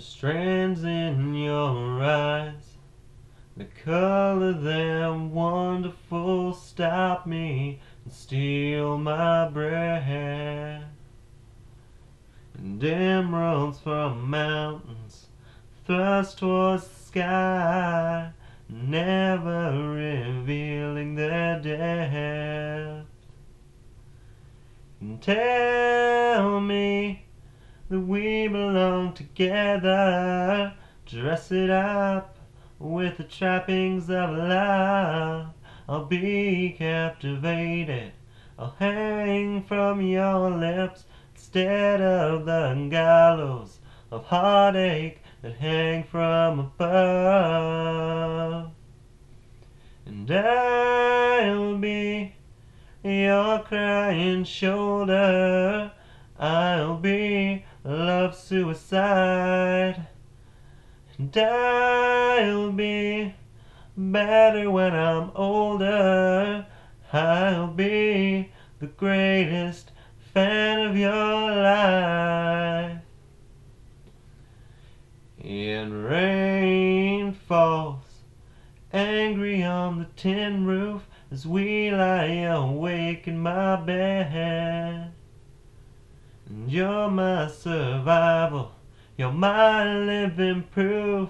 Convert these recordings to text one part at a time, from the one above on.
The strands in your eyes, the color them wonderful, stop me and steal my breath. And emeralds from mountains thrust towards the sky, never revealing their depth. And tell me that we belong together. Dress it up with the trappings of love. I'll be captivated. I'll hang from your lips instead of the gallows of heartache that hang from above. And I'll be your crying shoulder. I'll be love suicide. And I'll be better when I'm older. I'll be the greatest fan of your life. And rain falls angry on the tin roof as we lie awake in my bed. You're my survival, you're my living proof.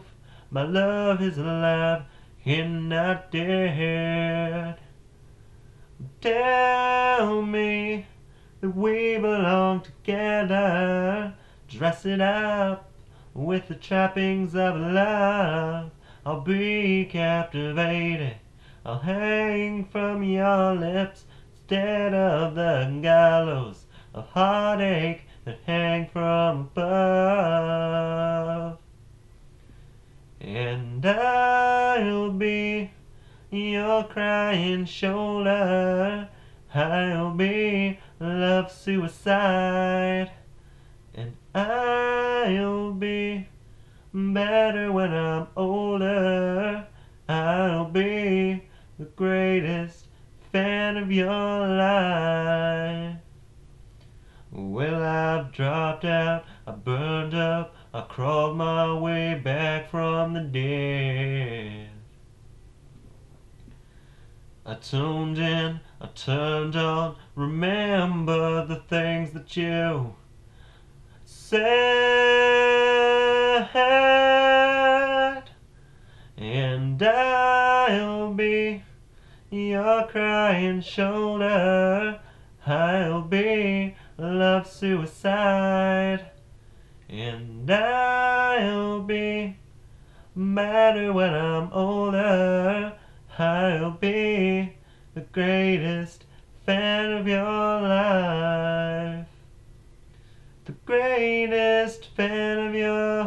My love is alive and not dead. Tell me that we belong together. Dress it up with the trappings of love. I'll be captivated. I'll hang from your lips instead of the gallows of heartache that hang from above. And I'll be your crying shoulder. I'll be love suicide. And I'll be better when I'm older. I'll be the greatest fan of your life. Well, I've dropped out, I burned up, I crawled my way back from the dead. I tuned in, I turned on, remember the things that you said. And I'll be your crying shoulder. I'll be love suicide. And I'll be better when I'm older. I'll be the greatest fan of your life. The greatest fan of your